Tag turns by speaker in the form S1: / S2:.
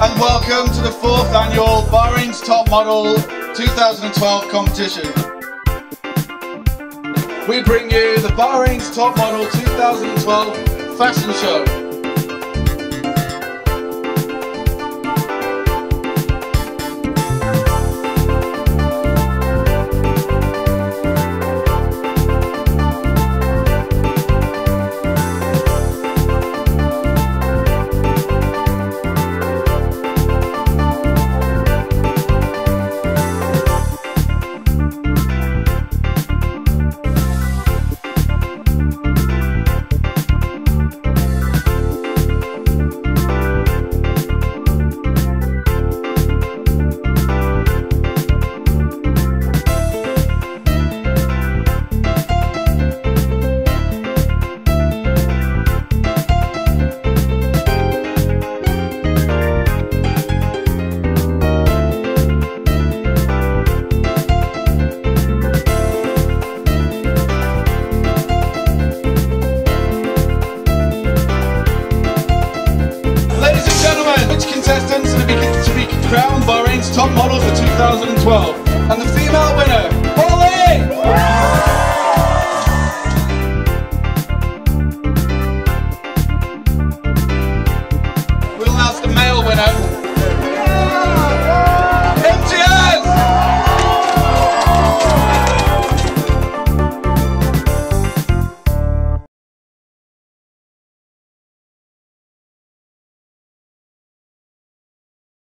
S1: welcome to the fourth annual Bahrain's Top Model 2012 competition. We bring you the Bahrain's Top Model 2012 fashion show. 2012.